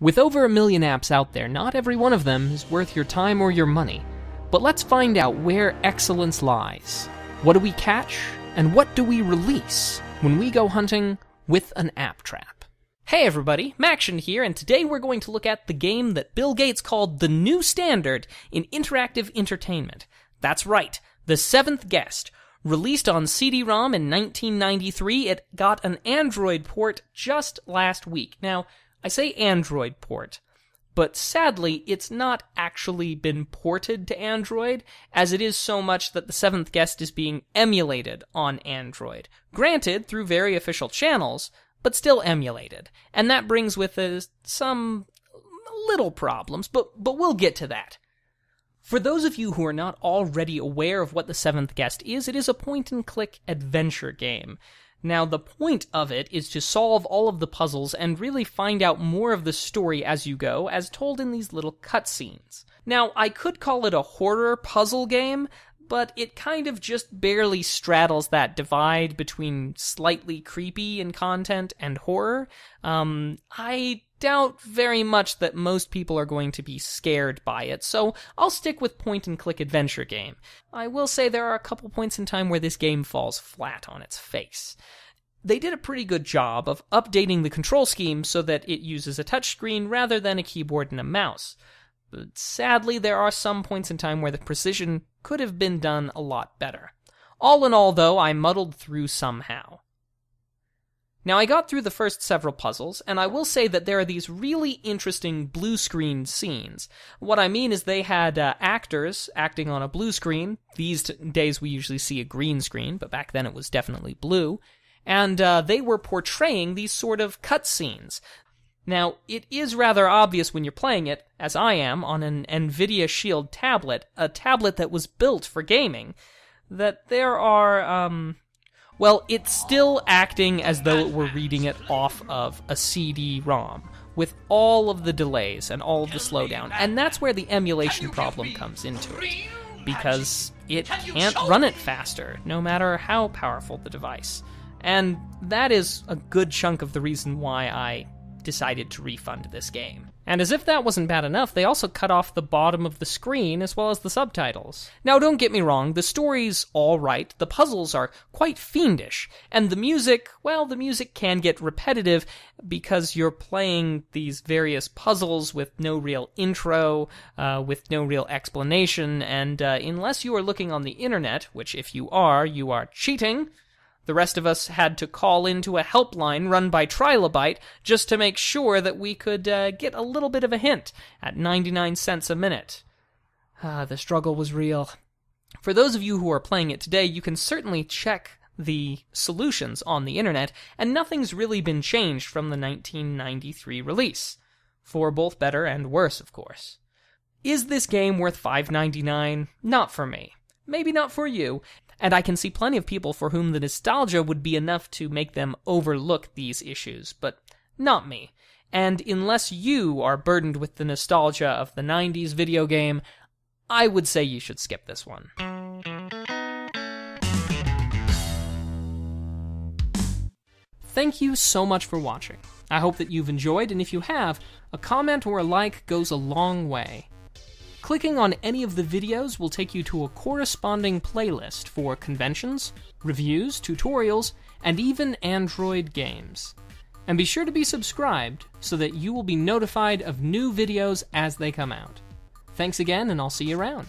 With over a million apps out there, not every one of them is worth your time or your money. But let's find out where excellence lies. What do we catch, and what do we release when we go hunting with an app trap? Hey everybody, Macktion here, and today we're going to look at the game that Bill Gates called the new standard in interactive entertainment. That's right, The Seventh Guest. Released on CD-ROM in 1993, it got an Android port just last week. Now, I say Android port, but sadly, it's not actually been ported to Android, as it is so much that the seventh guest is being emulated on Android. Granted, through very official channels, but still emulated. And that brings with it some little problems, but, but we'll get to that. For those of you who are not already aware of what the seventh guest is, it is a point and click adventure game. Now, the point of it is to solve all of the puzzles and really find out more of the story as you go, as told in these little cutscenes. Now, I could call it a horror puzzle game, but it kind of just barely straddles that divide between slightly creepy in content and horror. Um, I doubt very much that most people are going to be scared by it, so I'll stick with point and click adventure game. I will say there are a couple points in time where this game falls flat on its face. They did a pretty good job of updating the control scheme so that it uses a touchscreen rather than a keyboard and a mouse. But sadly, there are some points in time where the precision could have been done a lot better. All in all, though, I muddled through somehow. Now, I got through the first several puzzles, and I will say that there are these really interesting blue screen scenes. What I mean is they had uh, actors acting on a blue screen. These days we usually see a green screen, but back then it was definitely blue. And uh, they were portraying these sort of cutscenes. Now, it is rather obvious when you're playing it, as I am, on an NVIDIA Shield tablet, a tablet that was built for gaming, that there are, um, well, it's still acting as though it were reading it off of a CD ROM, with all of the delays and all of the slowdown. And that's where the emulation problem comes into it, because it can't run it faster, no matter how powerful the device. And that is a good chunk of the reason why I decided to refund this game. And as if that wasn't bad enough, they also cut off the bottom of the screen as well as the subtitles. Now, don't get me wrong, the story's alright, the puzzles are quite fiendish, and the music, well, the music can get repetitive because you're playing these various puzzles with no real intro, uh, with no real explanation, and uh, unless you are looking on the internet, which if you are, you are cheating, the rest of us had to call into a helpline run by Trilobyte just to make sure that we could uh, get a little bit of a hint at 99 cents a minute. Ah, the struggle was real. For those of you who are playing it today, you can certainly check the solutions on the internet, and nothing's really been changed from the 1993 release. For both better and worse, of course. Is this game worth $5.99? Not for me. Maybe not for you, and I can see plenty of people for whom the nostalgia would be enough to make them overlook these issues, but not me. And unless you are burdened with the nostalgia of the 90s video game, I would say you should skip this one. Thank you so much for watching. I hope that you've enjoyed, and if you have, a comment or a like goes a long way. Clicking on any of the videos will take you to a corresponding playlist for conventions, reviews, tutorials, and even Android games. And be sure to be subscribed so that you will be notified of new videos as they come out. Thanks again, and I'll see you around.